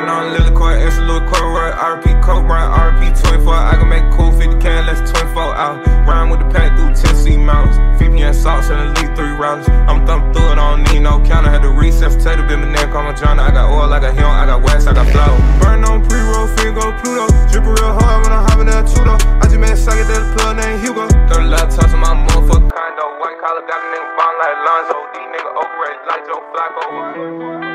Burn on Lily Court, extra little court, right? RP coat, run RP 24. I can make cool 50 can, less 24 out. Rhyme with the pack through Tennessee mountains. 50 and sauce and elite three rounds. I'm thump through it, I don't need no counter. Had to reset, potato, Been my neck, I'm a John. I got oil, I got him, I got west, I got flow. Burn on pre roll, finger Pluto. Dripping real hard when I'm hopping that Tudo. I just made a socket that plug named Hugo. 30 laptops in my motherfucker condo. White collar got a nigga bomb like Lonzo. These nigga overrated like Joe Flacco.